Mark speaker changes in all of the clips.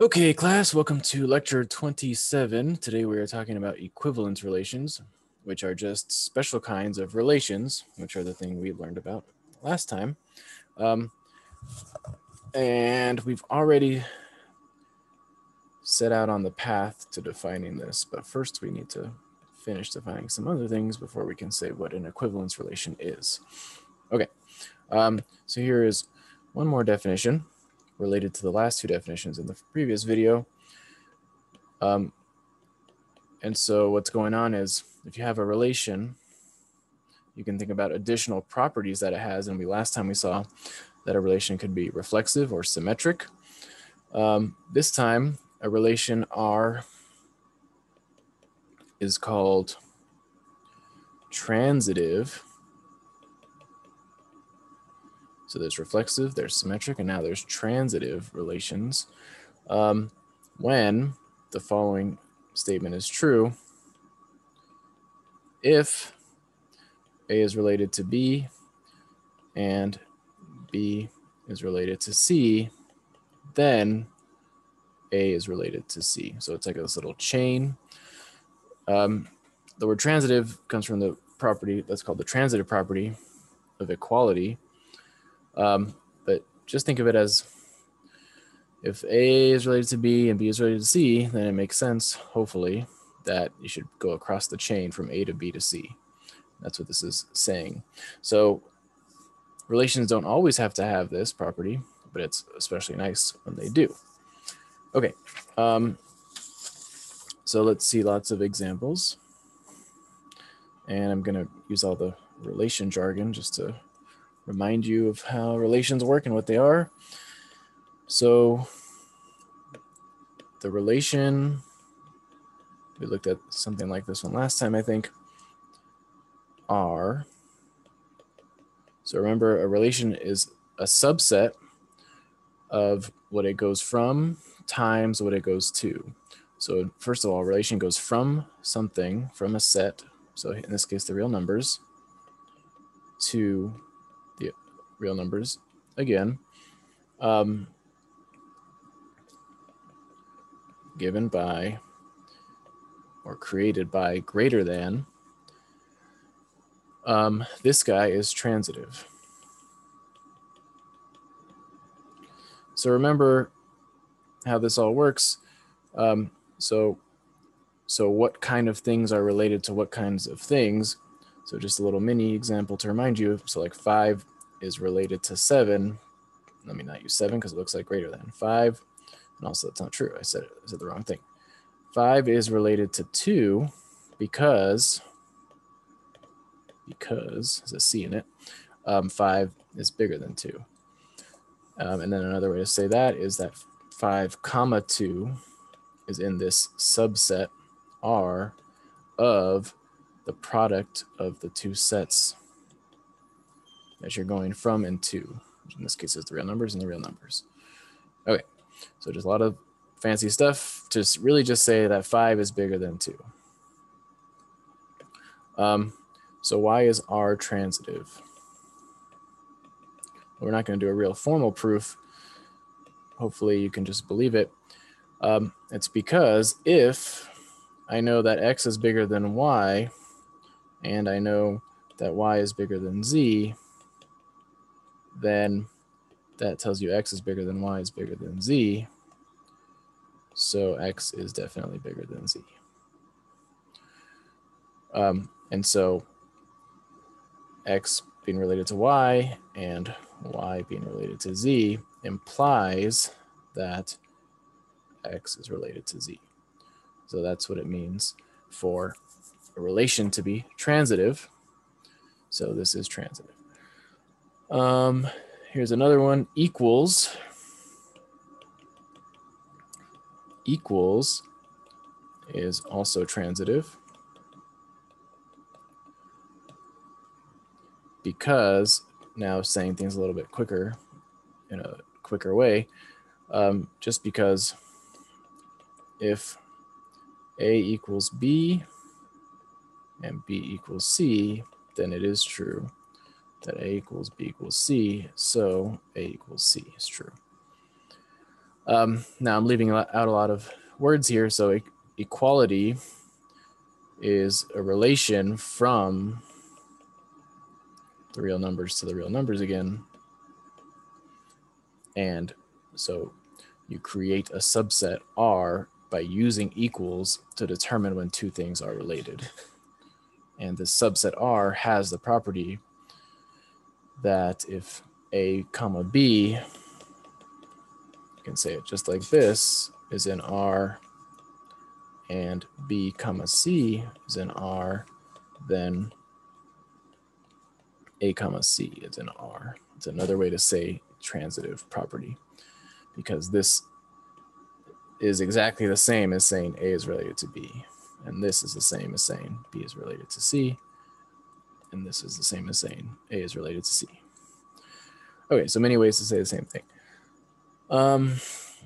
Speaker 1: Okay, class, welcome to lecture 27. Today we are talking about equivalence relations, which are just special kinds of relations, which are the thing we learned about last time. Um, and we've already set out on the path to defining this, but first we need to finish defining some other things before we can say what an equivalence relation is. Okay, um, so here is one more definition related to the last two definitions in the previous video. Um, and so what's going on is if you have a relation, you can think about additional properties that it has. And we last time we saw that a relation could be reflexive or symmetric. Um, this time, a relation R is called transitive so there's reflexive, there's symmetric, and now there's transitive relations. Um, when the following statement is true, if A is related to B and B is related to C, then A is related to C. So it's like this little chain. Um, the word transitive comes from the property that's called the transitive property of equality. Um, but just think of it as if A is related to B and B is related to C, then it makes sense, hopefully, that you should go across the chain from A to B to C. That's what this is saying. So relations don't always have to have this property, but it's especially nice when they do. Okay, um, so let's see lots of examples. And I'm gonna use all the relation jargon just to remind you of how relations work and what they are. So the relation, we looked at something like this one last time, I think, R. So remember a relation is a subset of what it goes from times what it goes to. So first of all, relation goes from something, from a set, so in this case, the real numbers, to real numbers again, um, given by or created by greater than, um, this guy is transitive. So remember how this all works. Um, so, so what kind of things are related to what kinds of things? So just a little mini example to remind you. So like five is related to seven. Let me not use seven because it looks like greater than five. And also that's not true. I said, I said the wrong thing. Five is related to two because, because there's a C in it, um, five is bigger than two. Um, and then another way to say that is that five comma two is in this subset R of the product of the two sets as you're going from and to. In this case, it's the real numbers and the real numbers. Okay, so just a lot of fancy stuff. to really just say that five is bigger than two. Um, so why is R transitive? We're not going to do a real formal proof. Hopefully you can just believe it. Um, it's because if I know that X is bigger than Y, and I know that Y is bigger than Z, then that tells you x is bigger than y is bigger than z. So x is definitely bigger than z. Um, and so x being related to y and y being related to z implies that x is related to z. So that's what it means for a relation to be transitive. So this is transitive. Um, here's another one, equals. Equals is also transitive. Because now saying things a little bit quicker in a quicker way, um, just because if A equals B and B equals C, then it is true that A equals B equals C, so A equals C is true. Um, now I'm leaving out a lot of words here. So e equality is a relation from the real numbers to the real numbers again. And so you create a subset R by using equals to determine when two things are related. And the subset R has the property that if A comma B, you can say it just like this, is in R and B comma C is in R, then A comma C is in R. It's another way to say transitive property because this is exactly the same as saying A is related to B. And this is the same as saying B is related to C. And this is the same as saying A is related to C. Okay, so many ways to say the same thing. Um,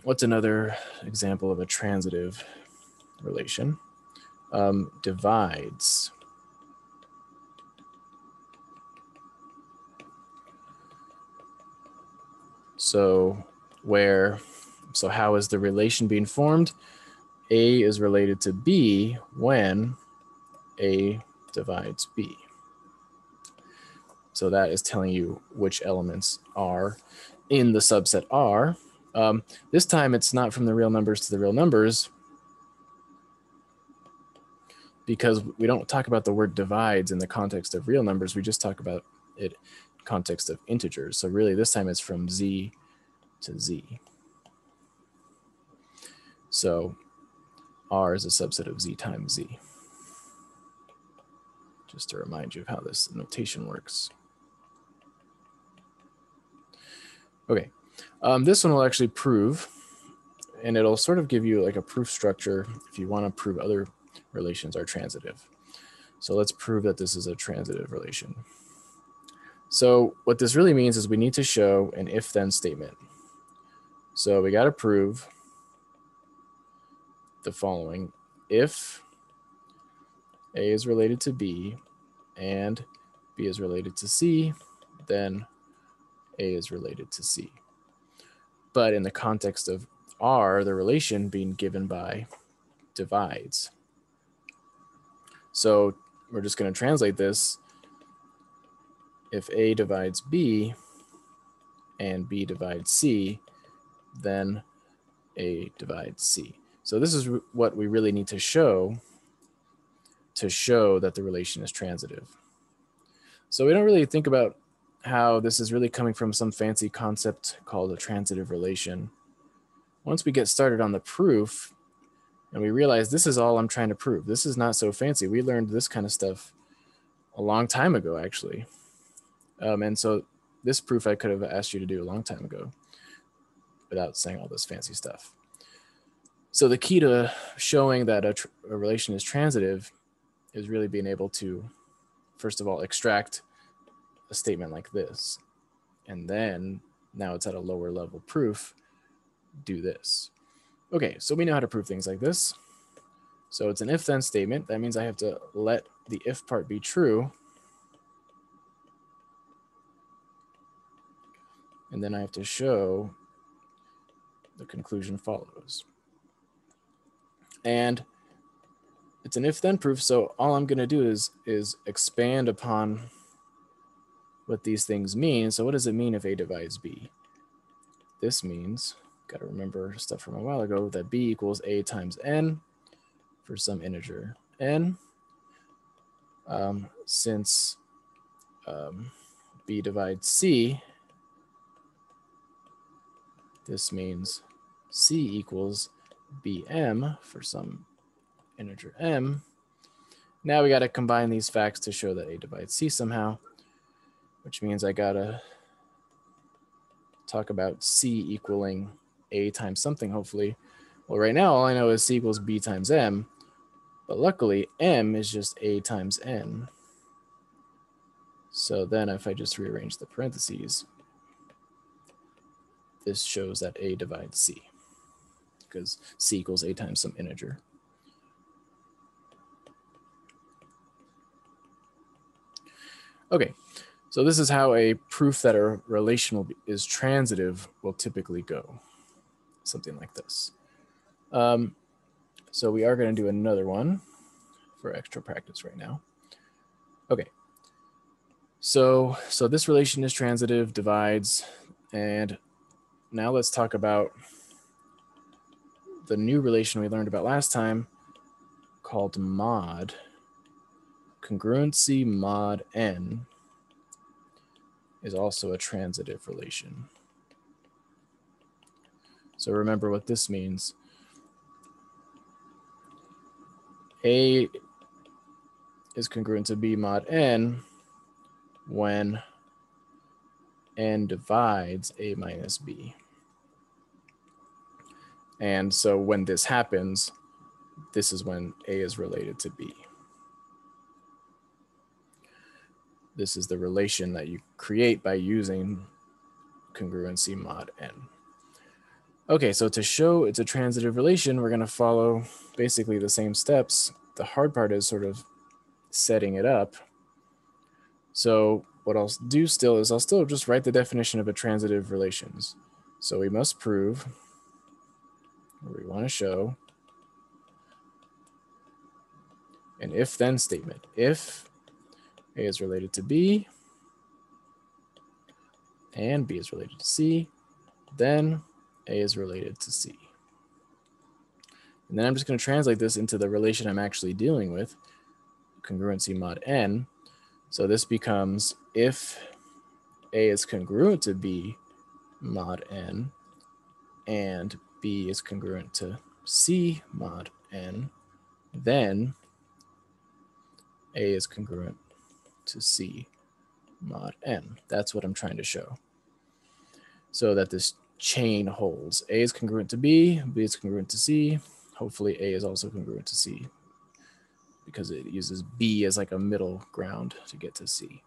Speaker 1: what's another example of a transitive relation? Um, divides. So where, so how is the relation being formed? A is related to B when A divides B. So that is telling you which elements are in the subset R. Um, this time it's not from the real numbers to the real numbers because we don't talk about the word divides in the context of real numbers. We just talk about it context of integers. So really this time it's from Z to Z. So R is a subset of Z times Z. Just to remind you of how this notation works. Okay, um, this one will actually prove, and it'll sort of give you like a proof structure if you want to prove other relations are transitive. So let's prove that this is a transitive relation. So what this really means is we need to show an if-then statement. So we got to prove the following. If A is related to B and B is related to C, then A is related to C. But in the context of R, the relation being given by divides. So we're just going to translate this. If A divides B and B divides C, then A divides C. So this is what we really need to show to show that the relation is transitive. So we don't really think about how this is really coming from some fancy concept called a transitive relation. Once we get started on the proof and we realize this is all I'm trying to prove, this is not so fancy. We learned this kind of stuff a long time ago, actually. Um, and so this proof I could have asked you to do a long time ago without saying all this fancy stuff. So the key to showing that a, a relation is transitive is really being able to, first of all, extract a statement like this. And then now it's at a lower level proof, do this. Okay, so we know how to prove things like this. So it's an if then statement. That means I have to let the if part be true. And then I have to show the conclusion follows. And it's an if then proof. So all I'm going to do is, is expand upon what these things mean. So what does it mean if A divides B? This means, got to remember stuff from a while ago, that B equals A times N for some integer N. Um, since um, B divides C, this means C equals bm for some integer m. Now we got to combine these facts to show that a divides c somehow, which means I got to talk about c equaling a times something, hopefully. Well, right now, all I know is c equals b times m, but luckily m is just a times n. So then if I just rearrange the parentheses, this shows that a divides c because c equals a times some integer. Okay, so this is how a proof that a relational is transitive will typically go. something like this. Um, so we are going to do another one for extra practice right now. Okay. So, so this relation is transitive, divides, and now let's talk about the new relation we learned about last time called mod. Congruency mod n is also a transitive relation. So remember what this means. A is congruent to B mod n when n divides A minus B. And so when this happens, this is when A is related to B. This is the relation that you create by using congruency mod n. Okay, so to show it's a transitive relation, we're going to follow basically the same steps. The hard part is sort of setting it up. So what I'll do still is I'll still just write the definition of a transitive relations. So we must prove, we want to show, an if then statement. If A is related to B and B is related to C, then A is related to C. And then I'm just going to translate this into the relation I'm actually dealing with, congruency mod n. So this becomes if A is congruent to B mod n and B is congruent to C mod n, then A is congruent to C mod n. That's what I'm trying to show. So that this chain holds. A is congruent to B, B is congruent to C. Hopefully A is also congruent to C because it uses B as like a middle ground to get to C.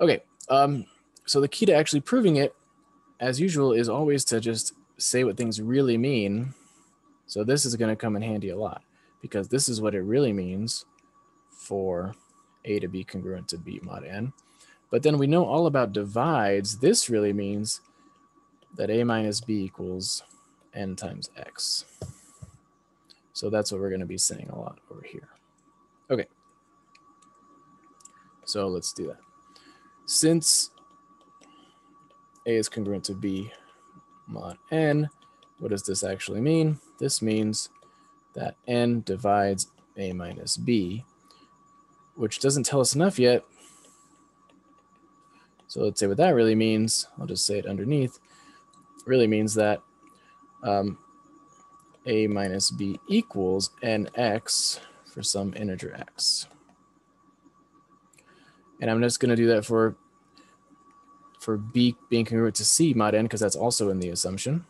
Speaker 1: Okay, um, so the key to actually proving it, as usual, is always to just say what things really mean. So this is going to come in handy a lot because this is what it really means for A to be congruent to B mod n. But then we know all about divides. This really means that A minus B equals n times x. So that's what we're going to be saying a lot over here. Okay. So let's do that. Since A is congruent to B mod n, what does this actually mean? This means that n divides A minus B, which doesn't tell us enough yet. So let's say what that really means. I'll just say it underneath. Really means that um, a minus b equals nx for some integer x. And I'm just going to do that for, for b being congruent to c mod n because that's also in the assumption.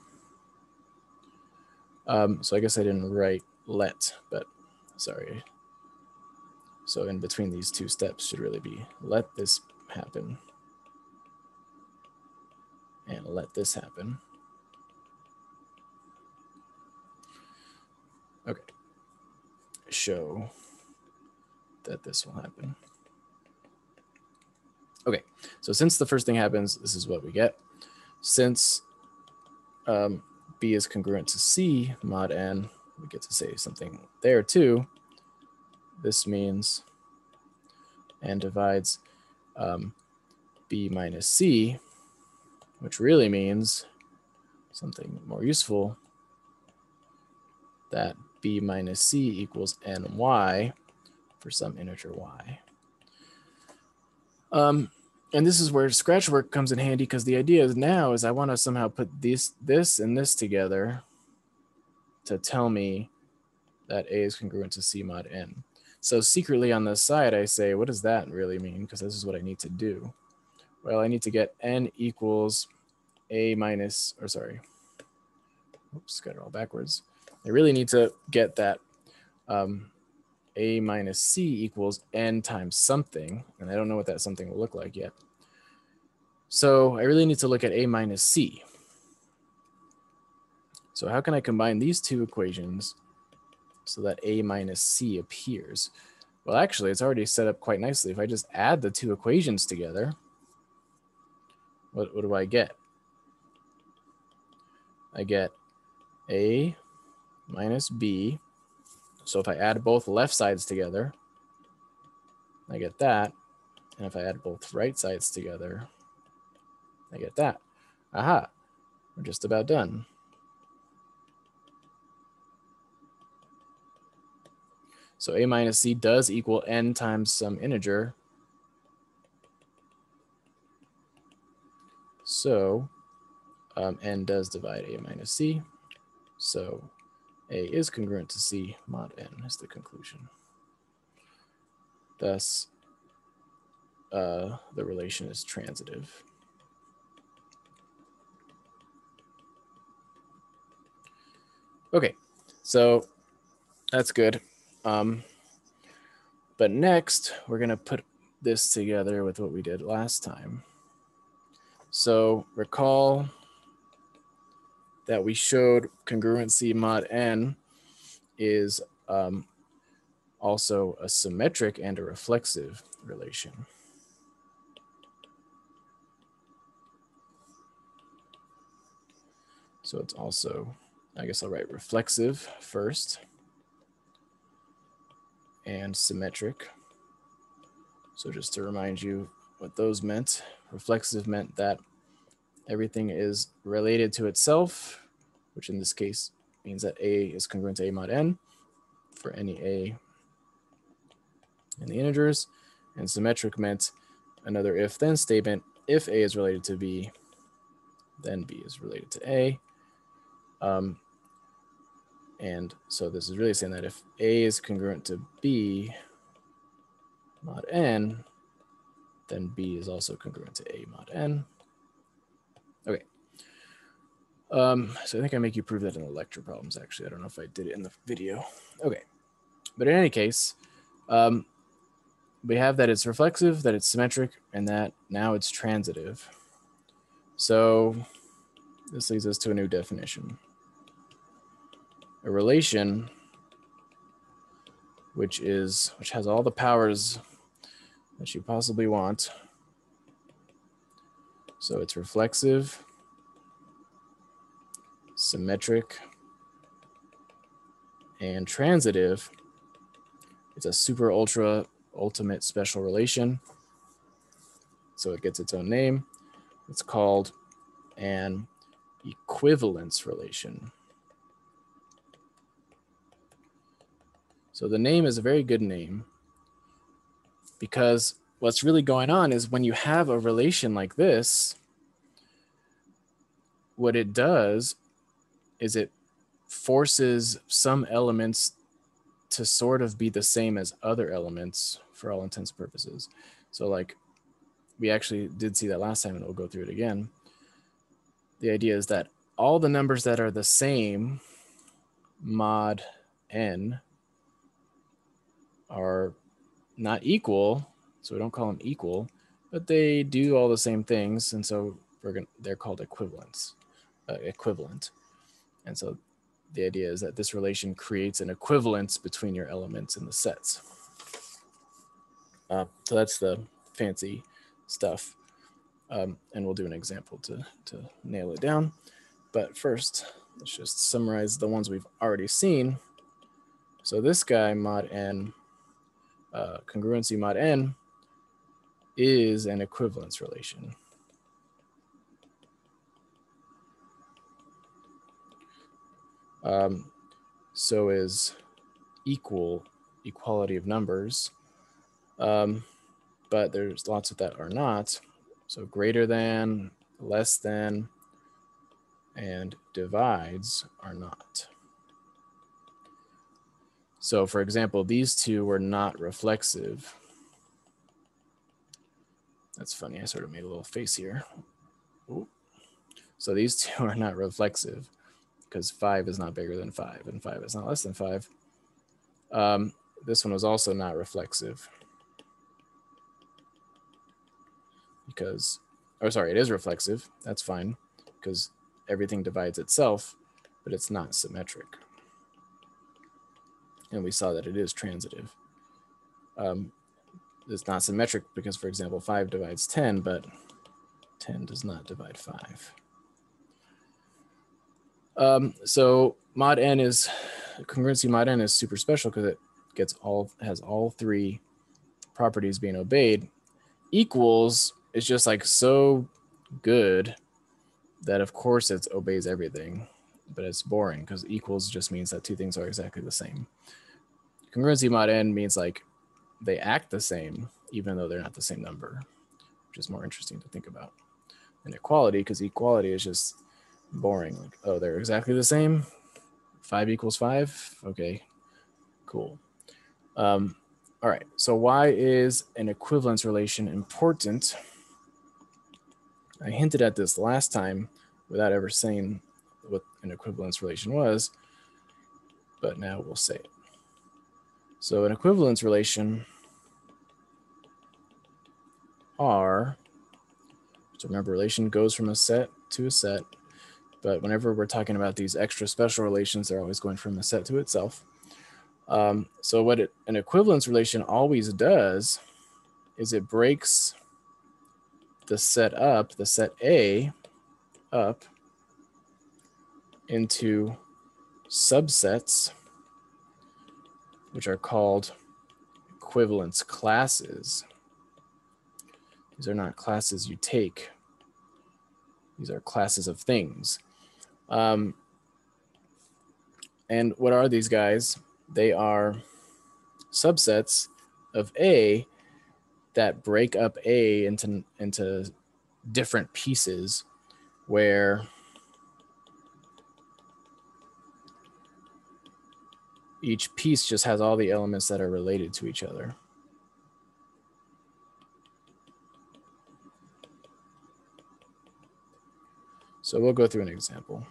Speaker 1: Um, so I guess I didn't write let, but sorry. So in between these two steps should really be let this happen and let this happen. Okay. Show that this will happen. Okay, so since the first thing happens, this is what we get. Since um, B is congruent to C mod n, we get to say something there too. This means and divides um, B minus C, which really means something more useful, that b minus c equals ny for some integer y. Um, and this is where scratch work comes in handy because the idea is now is I want to somehow put this, this and this together to tell me that A is congruent to C mod N. So secretly on the side, I say, what does that really mean? Because this is what I need to do. Well, I need to get N equals A minus, or sorry, oops, got it all backwards. I really need to get that um, a minus c equals n times something, and I don't know what that something will look like yet. So I really need to look at a minus c. So how can I combine these two equations so that a minus c appears? Well, actually, it's already set up quite nicely. If I just add the two equations together, what, what do I get? I get A minus B. So if I add both left sides together, I get that. And if I add both right sides together, I get that. Aha, we're just about done. So a minus c does equal n times some integer. So um, n does divide a minus c. So a is congruent to c mod n is the conclusion. Thus, uh, the relation is transitive. Okay, so that's good. Um, but next, we're going to put this together with what we did last time. So recall that we showed congruency mod n is um, also a symmetric and a reflexive relation. So it's also, I guess I'll write reflexive first and symmetric. So just to remind you what those meant, reflexive meant that everything is related to itself, which in this case means that A is congruent to A mod n for any A in the integers. And symmetric meant another if then statement. If A is related to B, then B is related to A. Um, and so this is really saying that if A is congruent to B mod n, then B is also congruent to A mod n. Okay. Um, so I think I make you prove that in the lecture problems, actually. I don't know if I did it in the video. Okay. But in any case, um, we have that it's reflexive, that it's symmetric, and that now it's transitive. So this leads us to a new definition a relation which is which has all the powers that you possibly want. So it's reflexive, symmetric, and transitive. It's a super ultra ultimate special relation. So it gets its own name. It's called an equivalence relation. So the name is a very good name because what's really going on is when you have a relation like this, what it does is it forces some elements to sort of be the same as other elements for all intents and purposes. So like we actually did see that last time and we'll go through it again. The idea is that all the numbers that are the same mod n are not equal, so we don't call them equal, but they do all the same things, and so we're going they're called equivalents, uh, equivalent. And so the idea is that this relation creates an equivalence between your elements in the sets. Uh, so that's the fancy stuff. Um, and we'll do an example to, to nail it down. But first, let's just summarize the ones we've already seen. So this guy, mod n, uh, congruency mod n is an equivalence relation. Um, so is equal equality of numbers. Um, but there's lots of that are not. So greater than, less than, and divides are not. So for example, these two were not reflexive. That's funny. I sort of made a little face here. Ooh. So these two are not reflexive because five is not bigger than five and five is not less than five. Um, this one was also not reflexive because, oh, sorry, it is reflexive. That's fine because everything divides itself, but it's not symmetric and we saw that it is transitive. Um, it's not symmetric because, for example, 5 divides 10, but 10 does not divide 5. Um, so mod n is congruency mod n is super special because it gets all has all three properties being obeyed. Equals is just like so good that of course it obeys everything, but it's boring because equals just means that two things are exactly the same. Congruency mod n means like they act the same even though they're not the same number, which is more interesting to think about than equality because equality is just boring. Like, oh, they're exactly the same. Five equals five. Okay, cool. Um, all right, so why is an equivalence relation important? I hinted at this last time without ever saying what an equivalence relation was, but now we'll say it. So an equivalence relation R, so remember relation goes from a set to a set, but whenever we're talking about these extra special relations, they're always going from a set to itself. Um, so what it, an equivalence relation always does is it breaks the set up, the set A up into subsets, which are called equivalence classes. These are not classes you take. These are classes of things. Um, and what are these guys? They are subsets of A that break up A into, into different pieces where each piece just has all the elements that are related to each other. So we'll go through an example.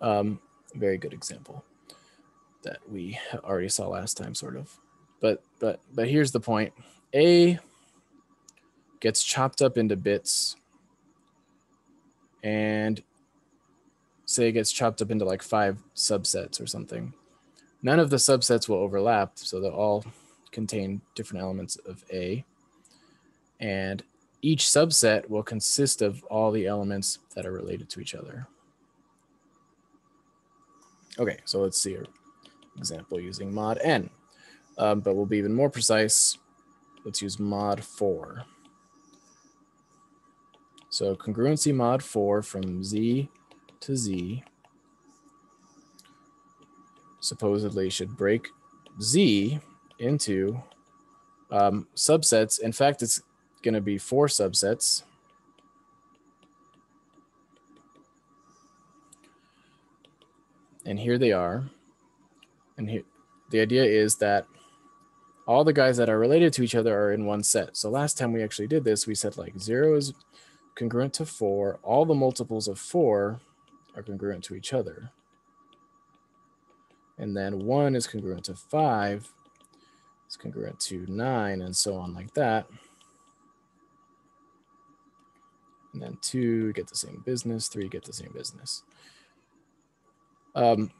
Speaker 1: Um, very good example that we already saw last time, sort of. But but but here's the point: A gets chopped up into bits, and say it gets chopped up into like five subsets or something. None of the subsets will overlap, so they'll all contain different elements of A. And each subset will consist of all the elements that are related to each other. Okay, so let's see an example using mod n, um, but we'll be even more precise. Let's use mod 4. So congruency mod 4 from z to z supposedly should break z into um, subsets. In fact, it's going to be four subsets. And here they are. And here, the idea is that all the guys that are related to each other are in one set. So last time we actually did this, we said like zero is congruent to four. All the multiples of four are congruent to each other. And then one is congruent to five, it's congruent to nine, and so on like that. And then two get the same business, three get the same business. Um,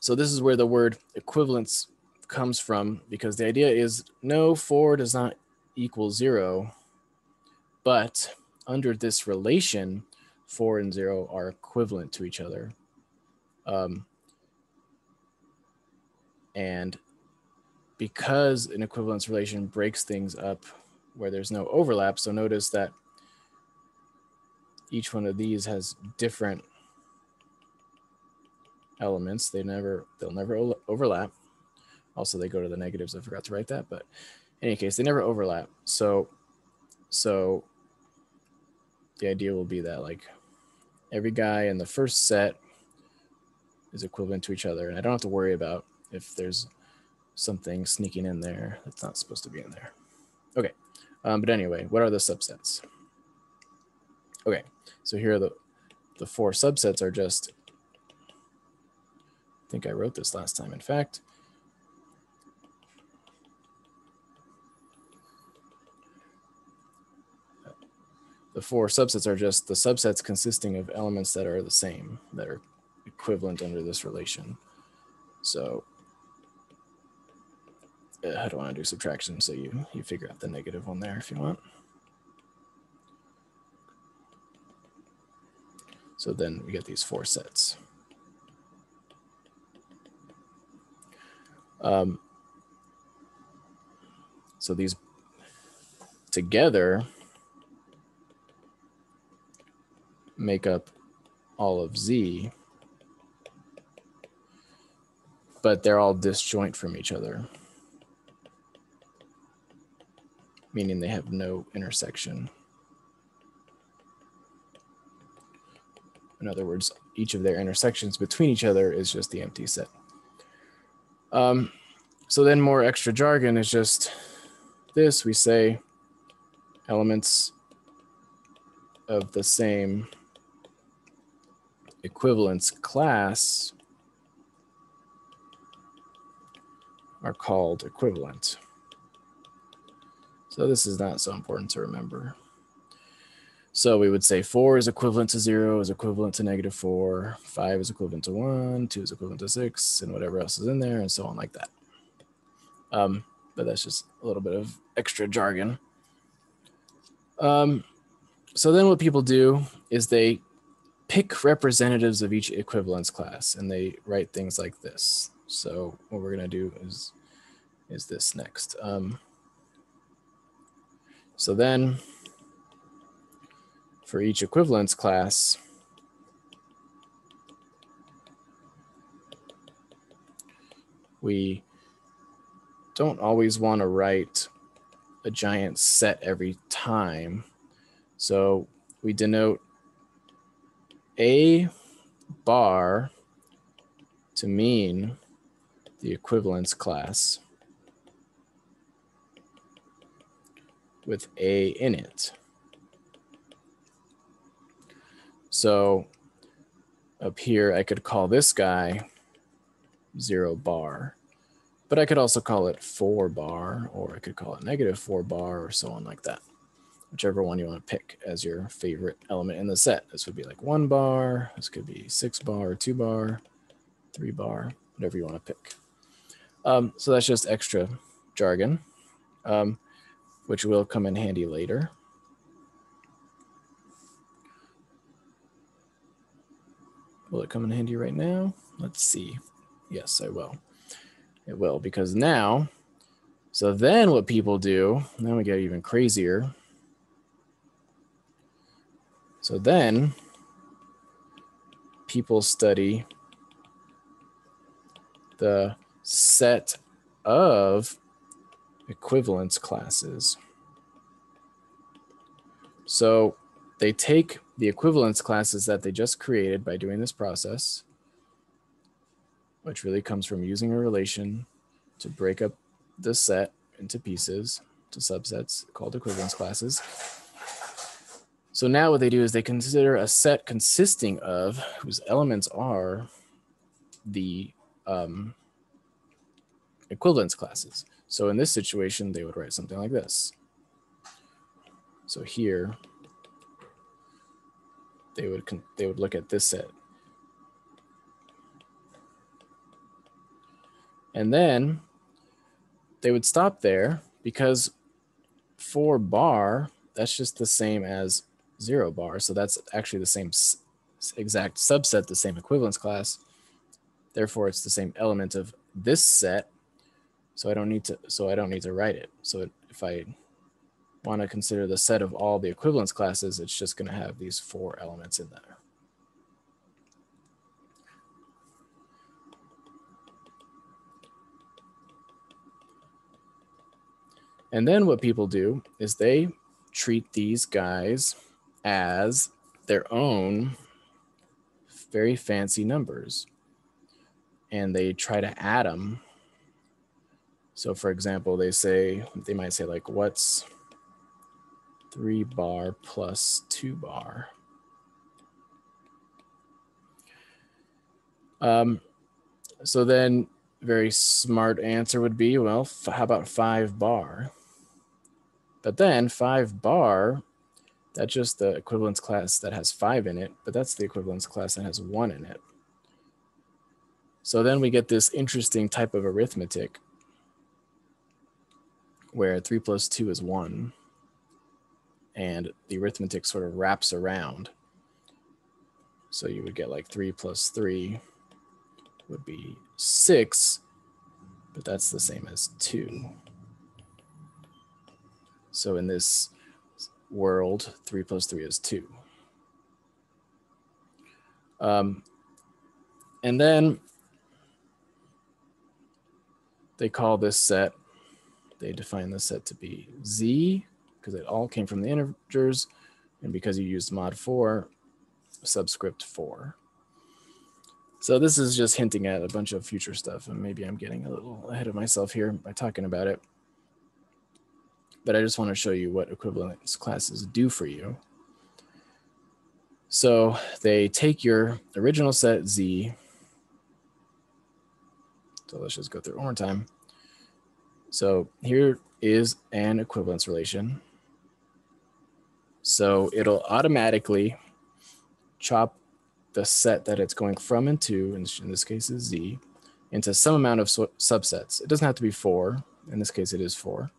Speaker 1: so this is where the word equivalence comes from because the idea is no, four does not equal zero, but under this relation, four and zero are equivalent to each other. Um, and because an equivalence relation breaks things up where there's no overlap. So notice that each one of these has different elements. They never, they'll never overlap. Also, they go to the negatives. I forgot to write that, but in any case, they never overlap. So, so the idea will be that like every guy in the first set is equivalent to each other. And I don't have to worry about if there's something sneaking in there that's not supposed to be in there. Okay. Um, but anyway, what are the subsets? Okay, so here are the, the four subsets are just, I think I wrote this last time, in fact. The four subsets are just the subsets consisting of elements that are the same, that are equivalent under this relation. So uh, I want to do subtraction? So you, you figure out the negative one there if you want. So then we get these four sets. Um, so these together make up all of Z, but they're all disjoint from each other, meaning they have no intersection. In other words, each of their intersections between each other is just the empty set. Um, so then more extra jargon is just this. We say elements of the same equivalence class are called equivalent. So this is not so important to remember. So we would say four is equivalent to zero, is equivalent to negative four, five is equivalent to one, two is equivalent to six, and whatever else is in there, and so on like that. Um, but that's just a little bit of extra jargon. Um, so then what people do is they pick representatives of each equivalence class and they write things like this. So what we're gonna do is, is this next. Um, so then for each equivalence class, we don't always want to write a giant set every time. So we denote a bar to mean the equivalence class with A in it. So up here, I could call this guy zero bar, but I could also call it four bar, or I could call it negative four bar, or so on like that. Whichever one you want to pick as your favorite element in the set. This would be like one bar, this could be six bar, two bar, three bar, whatever you want to pick. Um, so that's just extra jargon, um, which will come in handy later. Will it come in handy right now? Let's see. Yes, I will. It will because now, so then what people do, then we get even crazier. So then people study the set of equivalence classes. So they take the equivalence classes that they just created by doing this process, which really comes from using a relation to break up the set into pieces, to subsets called equivalence classes. So now what they do is they consider a set consisting of whose elements are the um, equivalence classes. So in this situation, they would write something like this. So here, they would they would look at this set. And then they would stop there because four bar, that's just the same as zero bar. So that's actually the same exact subset, the same equivalence class. Therefore, it's the same element of this set. So I don't need to, so I don't need to write it. So if I want to consider the set of all the equivalence classes, it's just going to have these four elements in there. And then what people do is they treat these guys as their own very fancy numbers. And they try to add them. So for example, they say, they might say like, what's three bar plus two bar. Um, so then very smart answer would be, well, how about five bar? But then five bar, that's just the equivalence class that has five in it, but that's the equivalence class that has one in it. So then we get this interesting type of arithmetic where three plus two is one and the arithmetic sort of wraps around. So you would get like three plus three would be six, but that's the same as two. So in this world, three plus three is two. Um, and then they call this set, they define this set to be Z because it all came from the integers. And because you used mod four, subscript four. So this is just hinting at a bunch of future stuff. And maybe I'm getting a little ahead of myself here by talking about it. But I just want to show you what equivalence classes do for you. So they take your original set Z. So let's just go through one more time. So here is an equivalence relation. So it'll automatically chop the set that it's going from and to, in this case is Z, into some amount of subsets. It doesn't have to be four. In this case, it is four.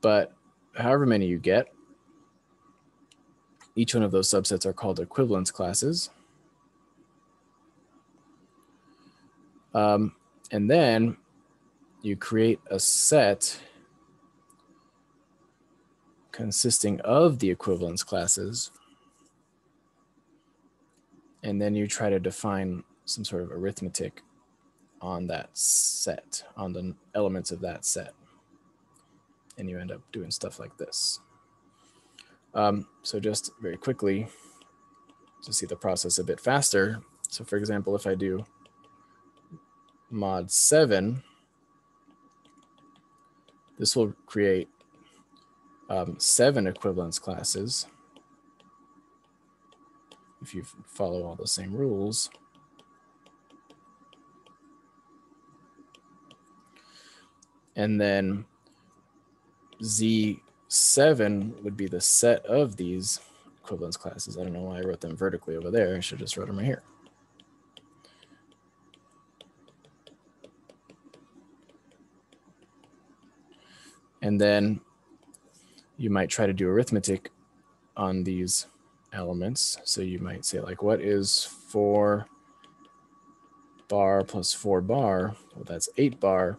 Speaker 1: But however many you get, each one of those subsets are called equivalence classes. Um, and then you create a set consisting of the equivalence classes and then you try to define some sort of arithmetic on that set, on the elements of that set. And you end up doing stuff like this. Um, so just very quickly to see the process a bit faster. So for example, if I do mod 7, this will create um, seven equivalence classes if you follow all the same rules. And then Z7 would be the set of these equivalence classes. I don't know why I wrote them vertically over there. I should just wrote them right here. And then you might try to do arithmetic on these elements. So you might say like, what is four bar plus four bar? Well, that's eight bar.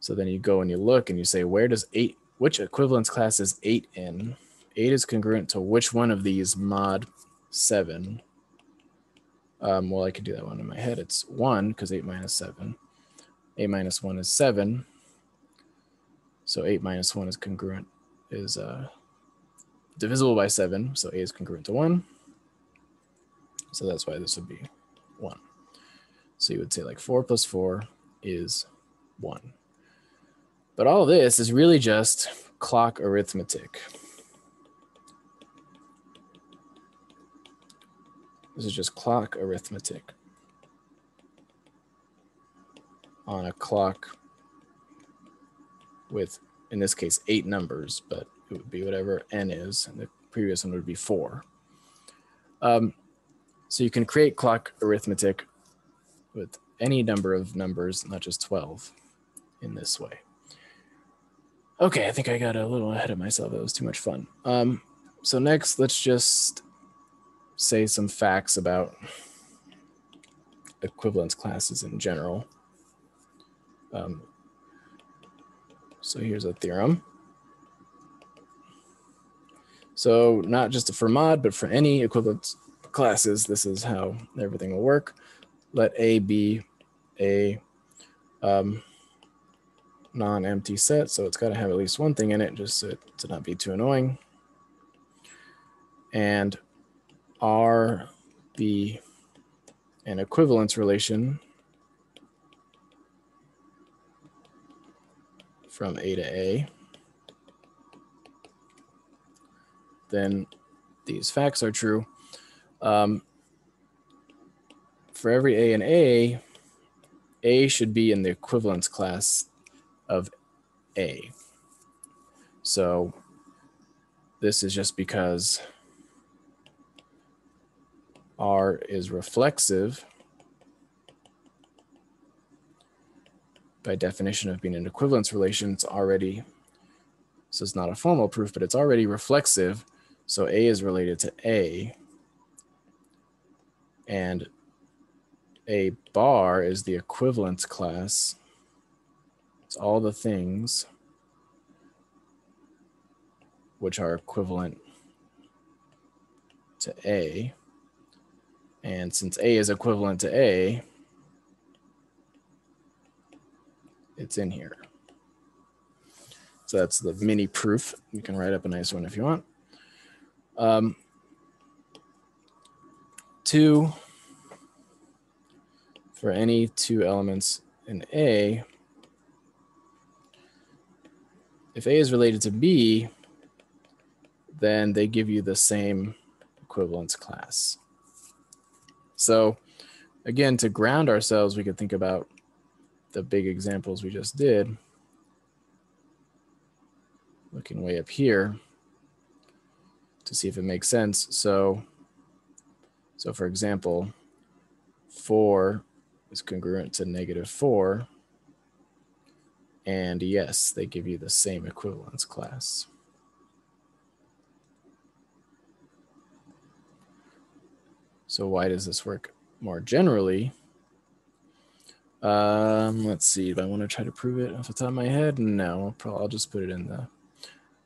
Speaker 1: So then you go and you look and you say, where does eight, which equivalence class is eight in? Eight is congruent to which one of these mod seven? Um, well, I could do that one in my head. It's one because eight minus seven. Eight minus one is seven. So eight minus one is congruent, is uh, divisible by 7, so a is congruent to 1. So that's why this would be 1. So you would say like 4 plus 4 is 1. But all this is really just clock arithmetic. This is just clock arithmetic on a clock with, in this case, eight numbers, but it would be whatever n is, and the previous one would be four. Um, so you can create clock arithmetic with any number of numbers, not just 12, in this way. Okay, I think I got a little ahead of myself. That was too much fun. Um, so next, let's just say some facts about equivalence classes in general. Um, so here's a theorem. So not just for mod, but for any equivalence classes, this is how everything will work. Let A be a um, non-empty set, so it's got to have at least one thing in it just to, to not be too annoying. And R be an equivalence relation from A to A. then these facts are true. Um, for every A and A, A should be in the equivalence class of A. So this is just because R is reflexive by definition of being an equivalence relation, it's already, so it's not a formal proof, but it's already reflexive so A is related to A. And a bar is the equivalence class. It's all the things which are equivalent to A. And since A is equivalent to A, it's in here. So that's the mini proof. You can write up a nice one if you want. Um, two, for any two elements in A, if A is related to B, then they give you the same equivalence class. So again, to ground ourselves, we could think about the big examples we just did. Looking way up here to see if it makes sense. So, so for example, four is congruent to negative four. And yes, they give you the same equivalence class. So why does this work more generally? Um, let's see, if I want to try to prove it off the top of my head, no, I'll, just put it in the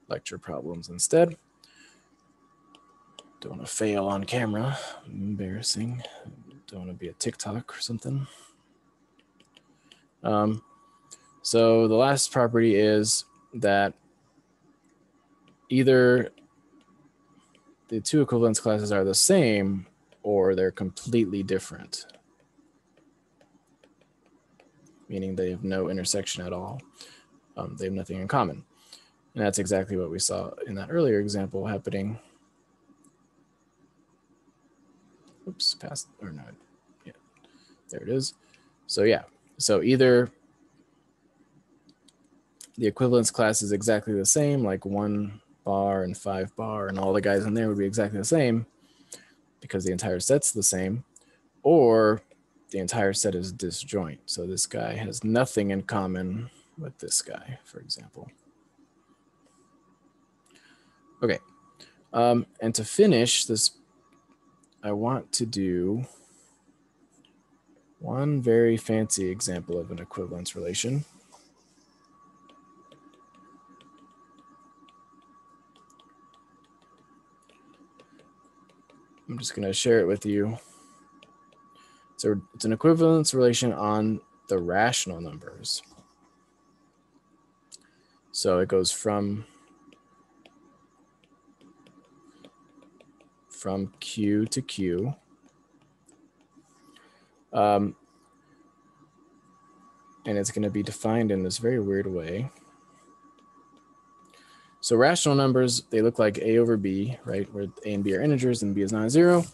Speaker 1: lecture problems instead. Don't want to fail on camera, embarrassing. Don't want to be a TikTok or something. Um, so the last property is that either the two equivalence classes are the same or they're completely different, meaning they have no intersection at all. Um, they have nothing in common. And that's exactly what we saw in that earlier example happening. Oops, past or not. yeah, there it is. So yeah, so either the equivalence class is exactly the same, like one bar and five bar and all the guys in there would be exactly the same, because the entire set's the same, or the entire set is disjoint. So this guy has nothing in common with this guy, for example. Okay, um, and to finish this, I want to do one very fancy example of an equivalence relation. I'm just going to share it with you. So it's an equivalence relation on the rational numbers. So it goes from from Q to Q. Um, and it's going to be defined in this very weird way. So rational numbers, they look like a over b, right? Where a and b are integers and b is non-zero.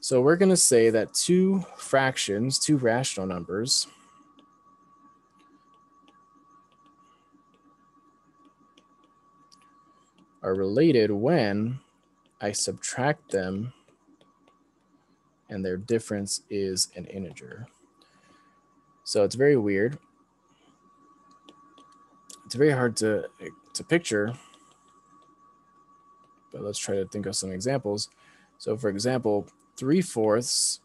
Speaker 1: So we're going to say that two fractions, two rational numbers, are related when I subtract them and their difference is an integer. So it's very weird. It's very hard to, to picture let's try to think of some examples. So for example, 3 fourths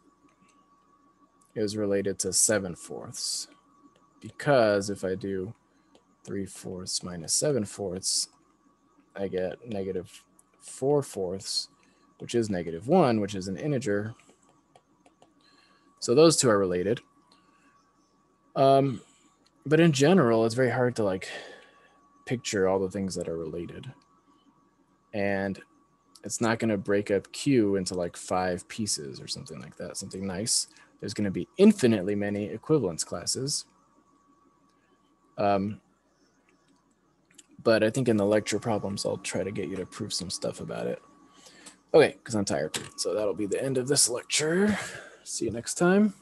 Speaker 1: is related to 7 fourths because if I do 3 fourths minus 7 fourths, I get negative 4 fourths, which is negative 1, which is an integer. So those two are related. Um, but in general, it's very hard to like picture all the things that are related and it's not going to break up Q into like five pieces or something like that, something nice. There's going to be infinitely many equivalence classes. Um, but I think in the lecture problems, I'll try to get you to prove some stuff about it. Okay, because I'm tired. So that'll be the end of this lecture. See you next time.